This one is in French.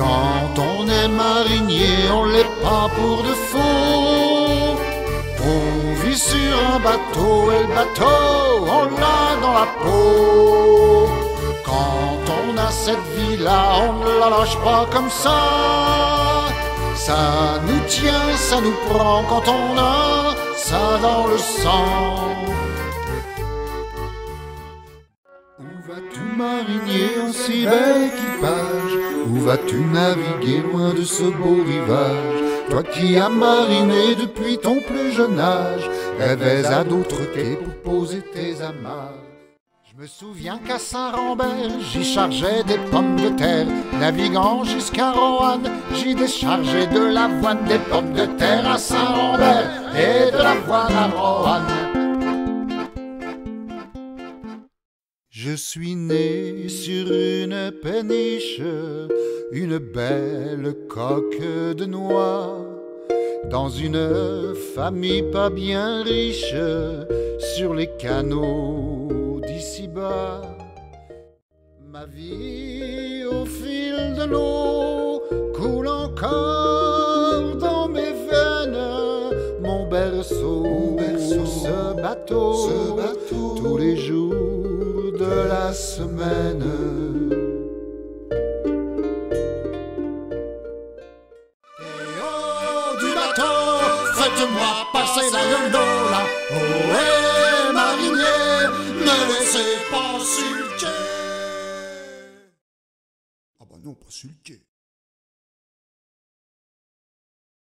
Quand on est marinier, on l'est pas pour de faux. On vit sur un bateau et le bateau, on l'a dans la peau. Quand on a cette vie-là, on ne la lâche pas comme ça. Ça nous tient, ça nous prend quand on a ça dans le sang. Où vas-tu marinier en si bel équipage? Où vas-tu naviguer loin de ce beau rivage? Toi qui as mariné depuis ton plus jeune âge Rêvais à d'autres quais pour poser tes amarres je me souviens qu'à Saint-Rambert, j'y chargeais des pommes de terre. Naviguant jusqu'à Roanne, j'y déchargeais de l'avoine, des pommes de terre à Saint-Rambert et de l'avoine à Roanne. Je suis né sur une péniche, une belle coque de noix, dans une famille pas bien riche, sur les canaux d'ici-bas. Ma vie au fil de l'eau coule encore dans mes veines. Mon berceau, ce, bateau, ce bateau, tous les jours la semaine. Et oh, du bateau, faites-moi passer la gondola. Oh, hey, marinier, ne laissez pas quai. Ah bah non, pas quai.